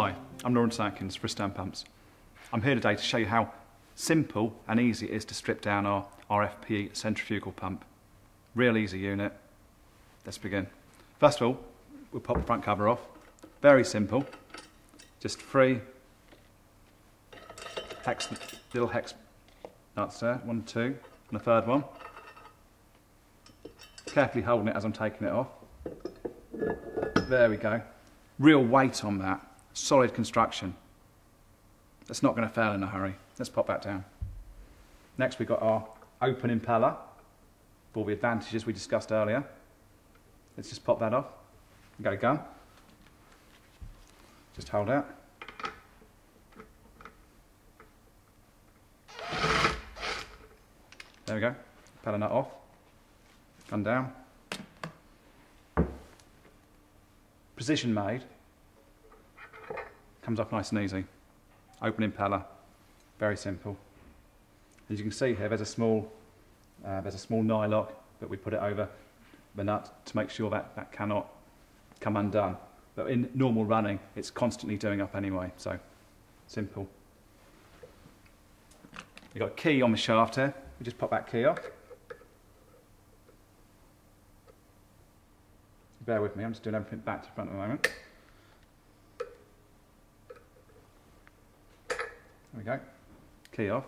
Hi, I'm Lawrence Atkins Fristam Pumps. I'm here today to show you how simple and easy it is to strip down our RFPE centrifugal pump. Real easy unit. Let's begin. First of all, we'll pop the front cover off. Very simple. Just three hex, little hex nuts there. One, two, and a third one. Carefully holding it as I'm taking it off. There we go. Real weight on that. Solid construction. It's not going to fail in a hurry. Let's pop that down. Next we've got our open impeller for all the advantages we discussed earlier. Let's just pop that off. We've got a gun. Just hold out. There we go. Impeller nut off. Gun down. Position made. Comes up nice and easy. Open impeller. Very simple. As you can see here, there's a small, uh, there's a small nylock that we put it over the nut to make sure that that cannot come undone. But in normal running, it's constantly doing up anyway, so simple. You've got a key on the shaft here. We just pop that key off. Bear with me, I'm just doing everything back to front at the moment. We go. Key off.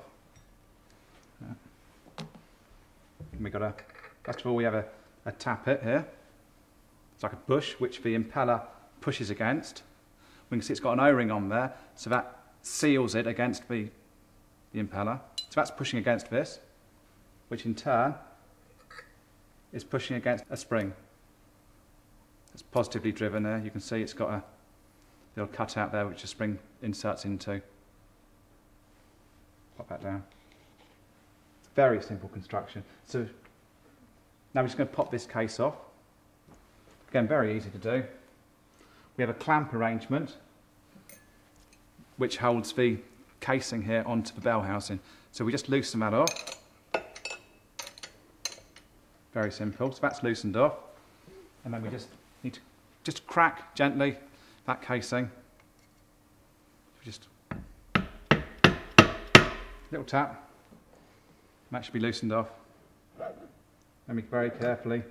And we got a, first of all we have a, a tappet here. It's like a bush which the impeller pushes against. We can see it's got an O-ring on there, so that seals it against the, the impeller. So that's pushing against this, which in turn is pushing against a spring. It's positively driven there. You can see it's got a little cutout there which the spring inserts into. Pop that down. Very simple construction. So now we're just going to pop this case off. Again, very easy to do. We have a clamp arrangement which holds the casing here onto the bell housing. So we just loosen that off. Very simple. So that's loosened off. And then we just need to just crack gently that casing. Just little tap. That should be loosened off. Then we very carefully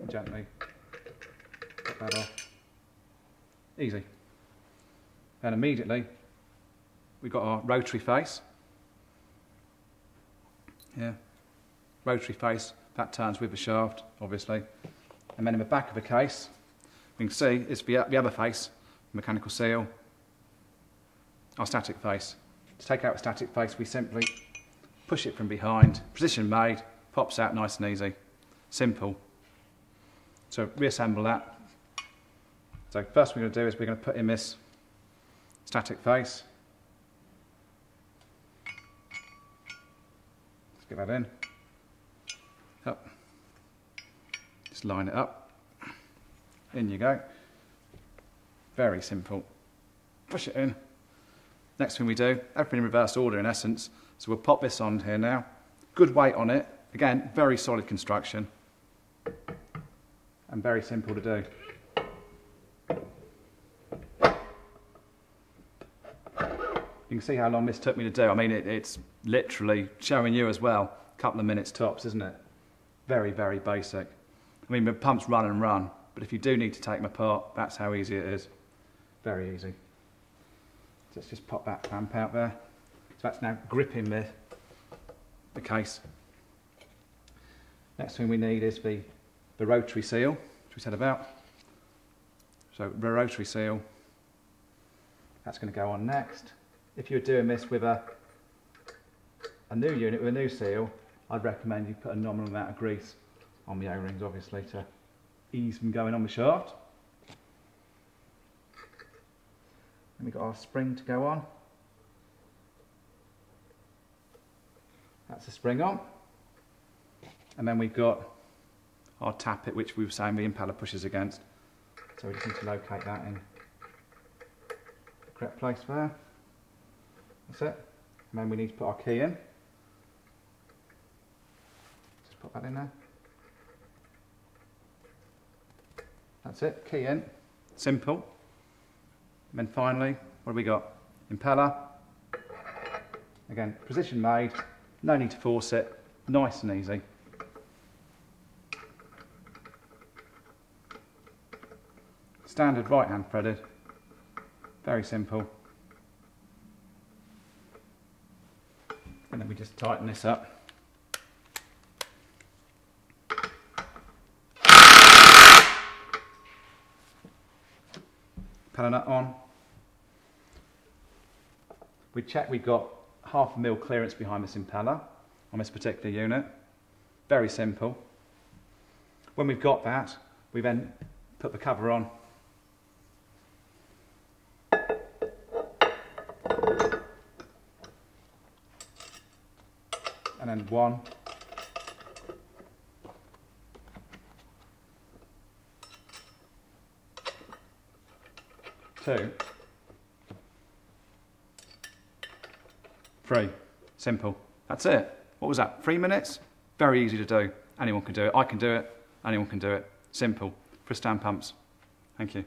and gently get that off. Easy. Then immediately we've got our rotary face. Yeah. Rotary face, that turns with the shaft, obviously. And then in the back of the case, we can see is the, the other face, mechanical seal, our static face. To take out the static face, we simply push it from behind, position made, pops out nice and easy. Simple. So reassemble that. So first we're going to do is we're going to put in this static face. Let's get that in. Up. Just line it up. In you go. Very simple. Push it in. Next thing we do, everything in reverse order in essence. So we'll pop this on here now. Good weight on it. Again, very solid construction. And very simple to do. You can see how long this took me to do. I mean, it, it's literally showing you as well, a couple of minutes tops, isn't it? Very, very basic. I mean, the pumps run and run, but if you do need to take them apart, that's how easy it is. Very easy. Let's just pop that clamp out there. So that's now gripping the, the case. Next thing we need is the, the rotary seal, which we said about. So the rotary seal, that's going to go on next. If you're doing this with a, a new unit with a new seal, I'd recommend you put a nominal amount of grease on the O-rings obviously to ease them going on the shaft. And we've got our spring to go on. That's the spring on. And then we've got our tappet, which we were saying the impeller pushes against. So we just need to locate that in the correct place there. That's it. And then we need to put our key in. Just put that in there. That's it, key in. Simple. And then finally, what have we got? Impeller. Again, position made, no need to force it, nice and easy. Standard right hand threaded, very simple. And then we just tighten this up. Impeller nut on. We check we've got half a mil clearance behind this impeller on this particular unit. Very simple. When we've got that, we then put the cover on. And then one, two, three. Simple. That's it. What was that? Three minutes? Very easy to do. Anyone can do it. I can do it. Anyone can do it. Simple. Fristam pumps. Thank you.